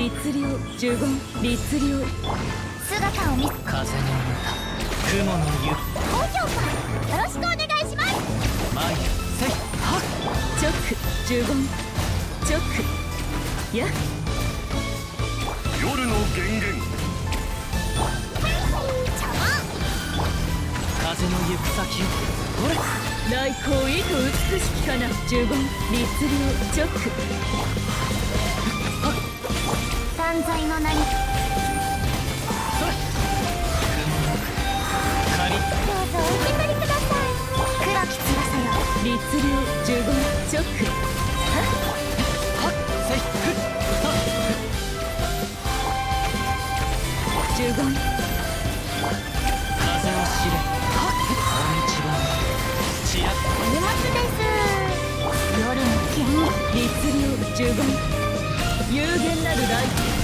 律令呪言律令姿を見風の歌雲の湯。高評価よろしくお願いします。前せいはっ。チョック呪言チョックや夜の源源風の行く先をほれ？来光意図美しきかな呪言律令チョック散財の名にどうぞ。お受け取りください黒き翼よ律令呪言チョックはっ。せいふっ。はっ。呪言風を知れはっ。こんにちはちらっ。お荷物です夜の剣律令呪言有限なるライ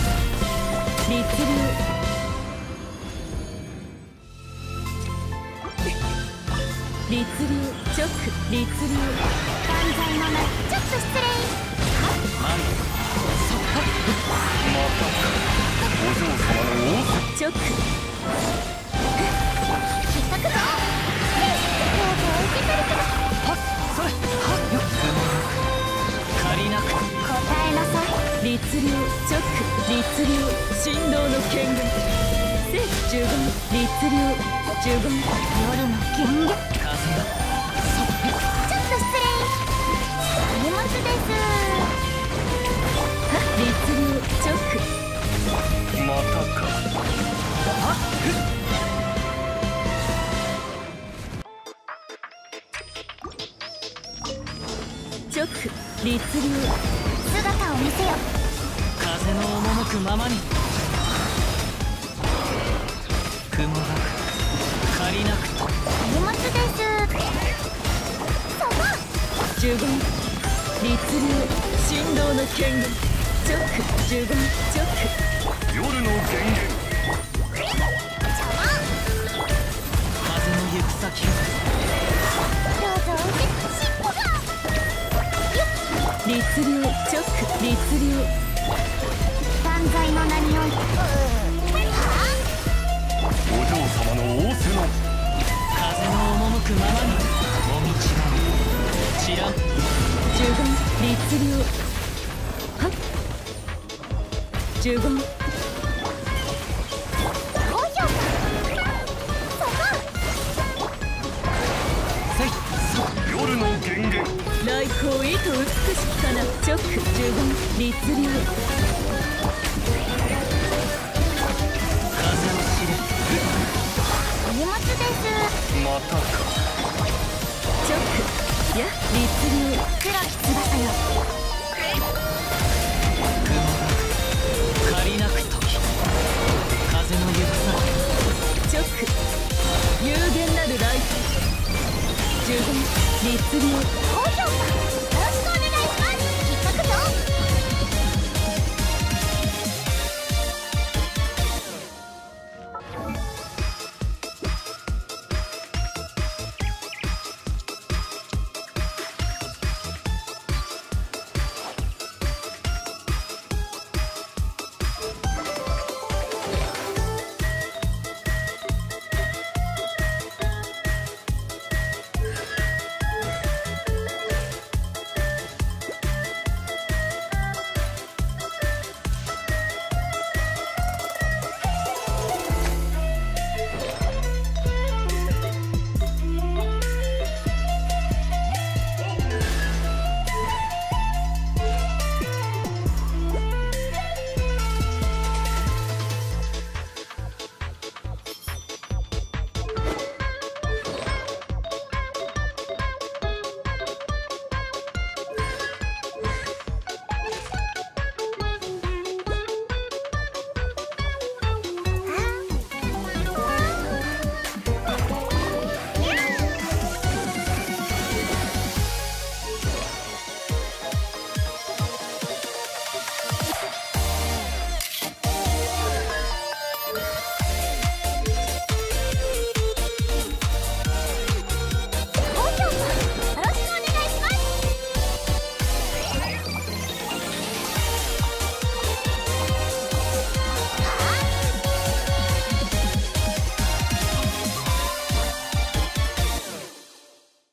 ト律令律令チョック律令散財の名ちょっと失礼前そっはっお嬢様の仰せチョック引っかくぞどうぞお受け取りくださいはっそれはっよ雲の借りなく答えなさい振動の権限聖呪言律令呪言夜の剣風がちょっと失礼お荷物です律令チョックまたか。はっふっチョック律令姿を見せよ。風の赴くままに雲がく借りなくと荷物ですそこ呪言律令振動の権限チョック呪言チョック夜の源源風の行く先どうぞ尻尾が律令チョック律令散財の名において律令はっ呪言来光意図美しきかなチョック呪言律令風を知れ荷物ですまたか。や律令黒き翼よ雲が借りなく時風の行くチョック有限なるライフ